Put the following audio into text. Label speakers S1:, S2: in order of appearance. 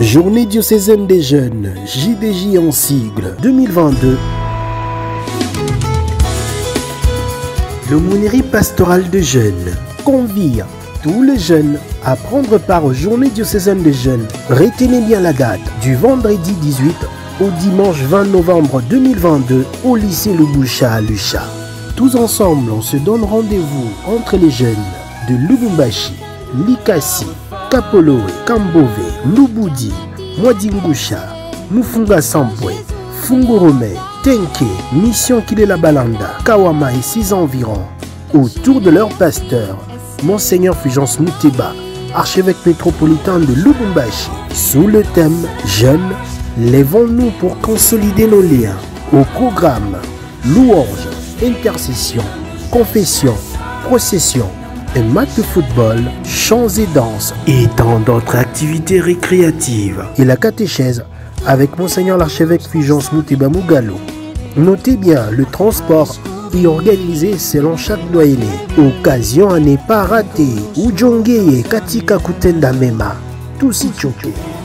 S1: Journée diocésaine des jeunes, JDJ en sigle 2022. L'aumônerie pastorale de jeunes convie tous les jeunes à prendre part aux journées diocésaines des jeunes. Retenez bien la date du vendredi 18 au dimanche 20 novembre 2022 au lycée Lubusha à Lucha. Tous ensemble, on se donne rendez-vous entre les jeunes de Lubumbashi, Likasi, Kapolowe, Kambove, Lubudi, Mwadingusha, Mufunga Sampwe, Fungurome, Tenke, Mission Kilela Balanda, Kawama et ses environs, autour de leur pasteur, Monseigneur Fulgence Mouteba, archevêque métropolitain de Lubumbashi, sous le thème Jeunes, lèvons-nous pour consolider nos liens. Au programme Louange, intercession, confession, procession, de football, chants et danses et tant d'autres activités récréatives. Et la catéchèse avec Monseigneur l'archevêque Fulgence Mouteba Mougalo. Notez bien, le transport est organisé selon chaque doyenné. Occasion à ne pas rater. Ujongeye katika kutenda mema. Tusichoke.